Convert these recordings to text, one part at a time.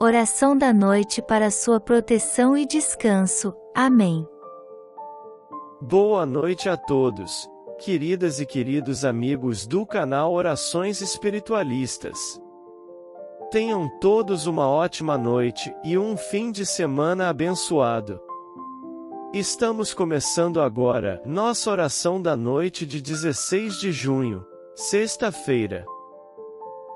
Oração da noite para sua proteção e descanso. Amém. Boa noite a todos, queridas e queridos amigos do canal Orações Espiritualistas. Tenham todos uma ótima noite e um fim de semana abençoado. Estamos começando agora nossa oração da noite de 16 de junho, sexta-feira.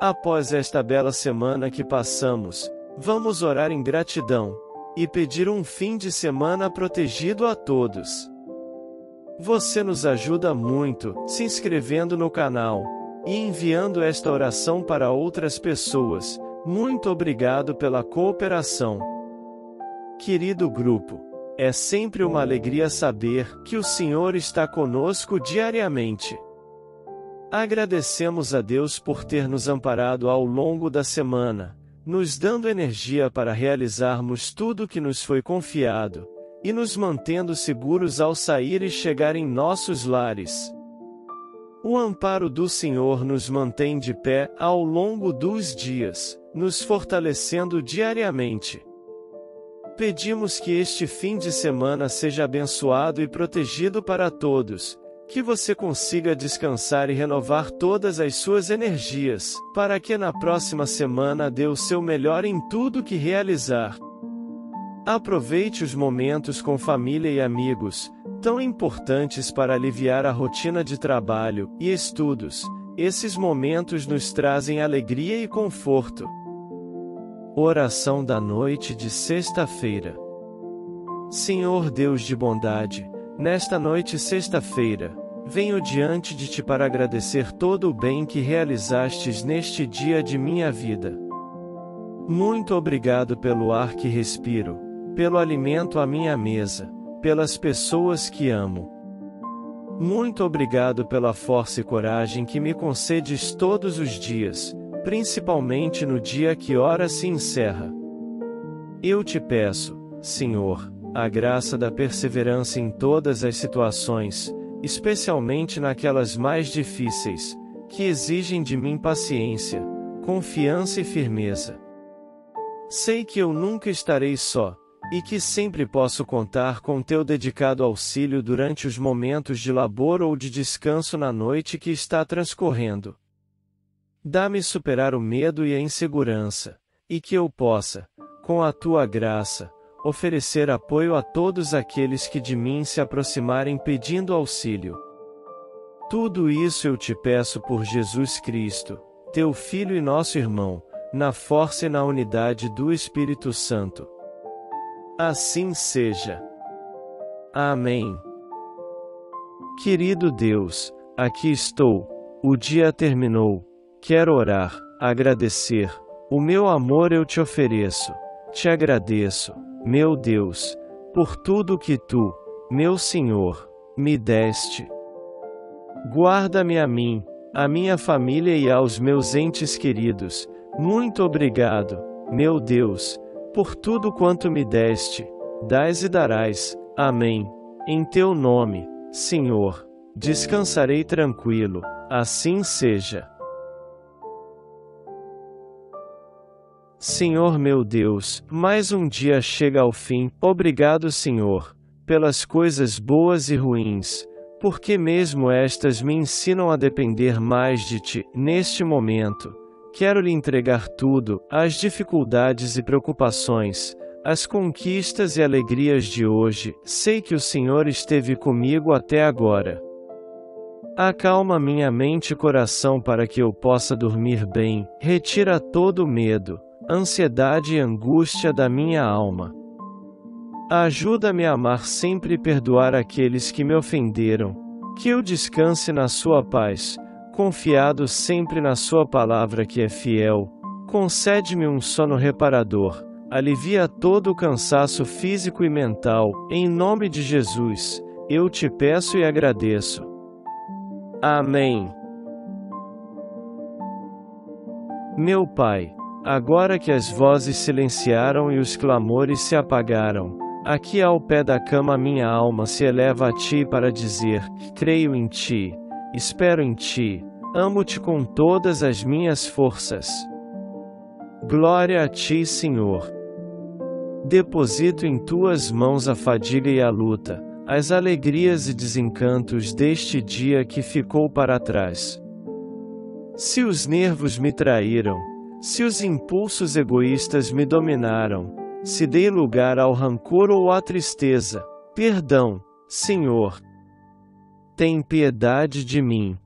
Após esta bela semana que passamos, Vamos orar em gratidão e pedir um fim de semana protegido a todos. Você nos ajuda muito se inscrevendo no canal e enviando esta oração para outras pessoas. Muito obrigado pela cooperação. Querido grupo, é sempre uma alegria saber que o Senhor está conosco diariamente. Agradecemos a Deus por ter nos amparado ao longo da semana nos dando energia para realizarmos tudo que nos foi confiado, e nos mantendo seguros ao sair e chegar em nossos lares. O amparo do Senhor nos mantém de pé ao longo dos dias, nos fortalecendo diariamente. Pedimos que este fim de semana seja abençoado e protegido para todos, que você consiga descansar e renovar todas as suas energias, para que na próxima semana dê o seu melhor em tudo que realizar. Aproveite os momentos com família e amigos, tão importantes para aliviar a rotina de trabalho e estudos. Esses momentos nos trazem alegria e conforto. Oração da noite de sexta-feira. Senhor Deus de bondade, nesta noite sexta-feira, Venho diante de ti para agradecer todo o bem que realizastes neste dia de minha vida. Muito obrigado pelo ar que respiro, pelo alimento à minha mesa, pelas pessoas que amo. Muito obrigado pela força e coragem que me concedes todos os dias, principalmente no dia que ora se encerra. Eu te peço, Senhor, a graça da perseverança em todas as situações, especialmente naquelas mais difíceis, que exigem de mim paciência, confiança e firmeza. Sei que eu nunca estarei só, e que sempre posso contar com teu dedicado auxílio durante os momentos de labor ou de descanso na noite que está transcorrendo. Dá-me superar o medo e a insegurança, e que eu possa, com a tua graça, oferecer apoio a todos aqueles que de mim se aproximarem pedindo auxílio. Tudo isso eu te peço por Jesus Cristo, teu Filho e nosso irmão, na força e na unidade do Espírito Santo. Assim seja. Amém. Querido Deus, aqui estou, o dia terminou, quero orar, agradecer, o meu amor eu te ofereço, te agradeço meu Deus, por tudo que tu, meu Senhor, me deste. Guarda-me a mim, a minha família e aos meus entes queridos. Muito obrigado, meu Deus, por tudo quanto me deste. Dás e darás. Amém. Em teu nome, Senhor, descansarei tranquilo. Assim seja. Senhor meu Deus, mais um dia chega ao fim. Obrigado, Senhor, pelas coisas boas e ruins, porque mesmo estas me ensinam a depender mais de Ti. Neste momento, quero lhe entregar tudo, as dificuldades e preocupações, as conquistas e alegrias de hoje. Sei que o Senhor esteve comigo até agora. Acalma minha mente e coração para que eu possa dormir bem, retira todo o medo ansiedade e angústia da minha alma. Ajuda-me a amar sempre e perdoar aqueles que me ofenderam, que eu descanse na Sua paz, confiado sempre na Sua palavra que é fiel. Concede-me um sono reparador, alivia todo o cansaço físico e mental, em nome de Jesus, eu te peço e agradeço. Amém. Meu Pai, Agora que as vozes silenciaram e os clamores se apagaram, aqui ao pé da cama minha alma se eleva a ti para dizer: creio em ti, espero em ti, amo-te com todas as minhas forças. Glória a ti, Senhor. Deposito em tuas mãos a fadiga e a luta, as alegrias e desencantos deste dia que ficou para trás. Se os nervos me traíram, se os impulsos egoístas me dominaram, se dei lugar ao rancor ou à tristeza, perdão, Senhor. Tem piedade de mim.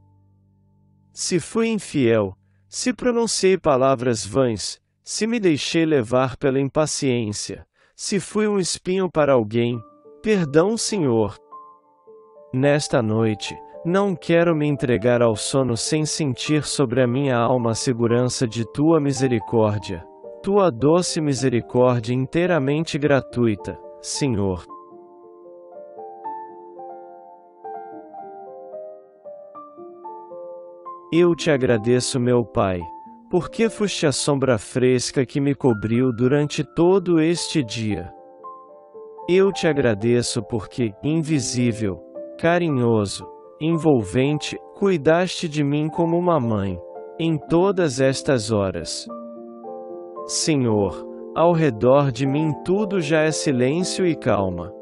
Se fui infiel, se pronunciei palavras vãs, se me deixei levar pela impaciência, se fui um espinho para alguém, perdão, Senhor. Nesta noite, não quero me entregar ao sono sem sentir sobre a minha alma a segurança de tua misericórdia, tua doce misericórdia inteiramente gratuita, Senhor. Eu te agradeço, meu Pai porque foste a sombra fresca que me cobriu durante todo este dia. Eu te agradeço porque, invisível, carinhoso, envolvente, cuidaste de mim como uma mãe, em todas estas horas. Senhor, ao redor de mim tudo já é silêncio e calma.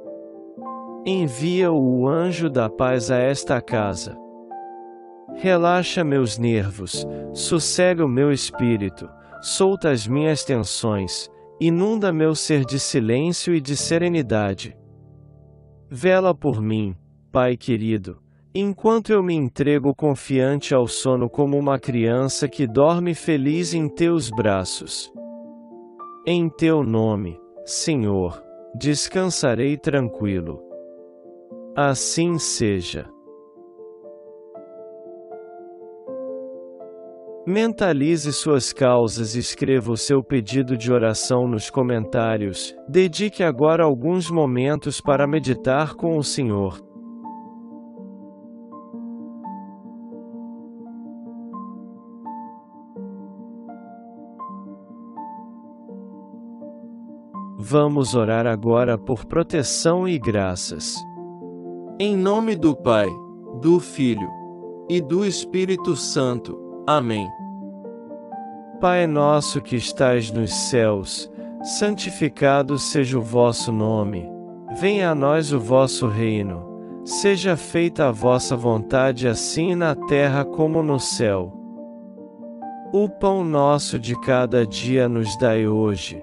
Envia o anjo da paz a esta casa Relaxa meus nervos, sossega o meu espírito, solta as minhas tensões, inunda meu ser de silêncio e de serenidade. Vela por mim, Pai querido, enquanto eu me entrego confiante ao sono como uma criança que dorme feliz em teus braços. Em teu nome, Senhor, descansarei tranquilo. Assim seja. Mentalize suas causas e escreva o seu pedido de oração nos comentários. Dedique agora alguns momentos para meditar com o Senhor. Vamos orar agora por proteção e graças. Em nome do Pai, do Filho e do Espírito Santo. Amém. Pai nosso que estais nos céus, santificado seja o vosso nome. Venha a nós o vosso reino. Seja feita a vossa vontade assim na terra como no céu. O pão nosso de cada dia nos dai hoje.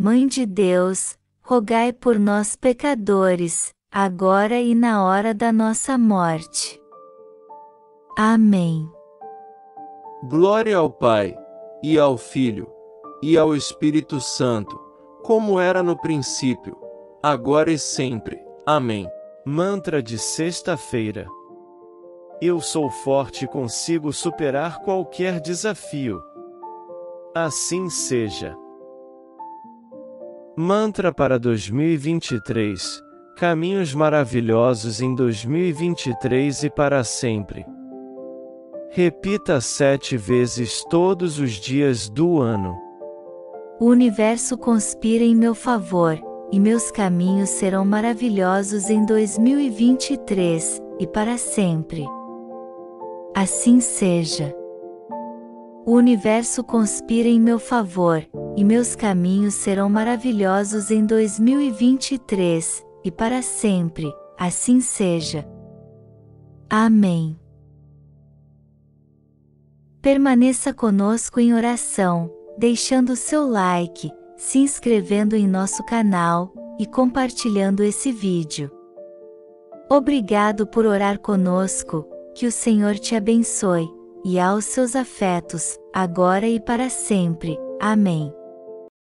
Mãe de Deus, rogai por nós, pecadores, agora e na hora da nossa morte. Amém. Glória ao Pai, e ao Filho, e ao Espírito Santo, como era no princípio, agora e sempre. Amém. Mantra de sexta-feira. Eu sou forte e consigo superar qualquer desafio. Assim seja. Mantra para 2023. Caminhos maravilhosos em 2023 e para sempre. Repita sete vezes todos os dias do ano. O universo conspira em meu favor, e meus caminhos serão maravilhosos em 2023 e para sempre. Assim seja. O universo conspira em meu favor, e meus caminhos serão maravilhosos em 2023 e para sempre. Assim seja. Amém. Permaneça conosco em oração, deixando seu like, se inscrevendo em nosso canal e compartilhando esse vídeo. Obrigado por orar conosco, que o Senhor te abençoe, e aos seus afetos, agora e para sempre. Amém.